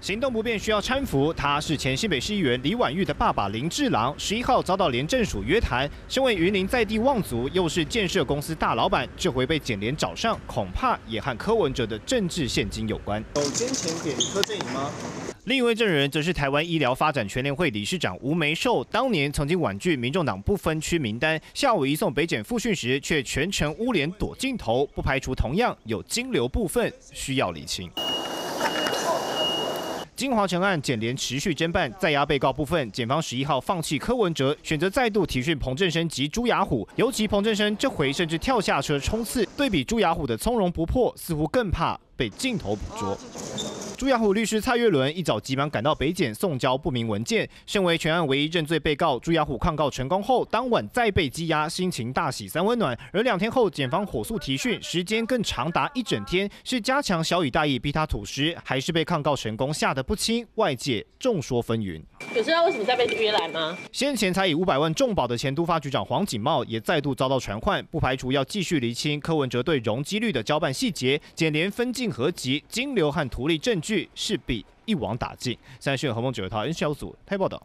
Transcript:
行动不便需要搀扶，他是前新北市议员李婉玉的爸爸林志郎，十一号遭到廉政署约谈。身为云林在地望族，又是建设公司大老板，这回被检联找上，恐怕也和柯文哲的政治现金有关。有捐钱给柯震宇吗？另一位证人则是台湾医疗发展全联会理事长吴梅寿，当年曾经婉拒民众党不分区名单，下午移送北检复讯时，却全程捂脸躲镜头，不排除同样有金流部分需要理清。金华城案检联持续侦办，在押被告部分，检方十一号放弃柯文哲，选择再度提讯彭振生及朱雅虎。尤其彭振生这回甚至跳下车冲刺，对比朱雅虎的从容不迫，似乎更怕被镜头捕捉。朱亚虎律师蔡月伦一早急忙赶到北检送交不明文件。身为全案唯一认罪被告，朱亚虎抗告成功后，当晚再被羁押，心情大喜三温暖。而两天后，检方火速提讯，时间更长达一整天，是加强小雨大意逼他吐实，还是被抗告成功吓得不轻？外界众说纷纭。有知道为什么再被约来吗？先前才以五百万重保的前督发局长黄景茂也再度遭到传唤，不排除要继续厘清柯文哲对容积率的交办细节，检联分镜合集、金流和图利证据。势必一网打尽。三十讯何梦九号 N 小组台报道。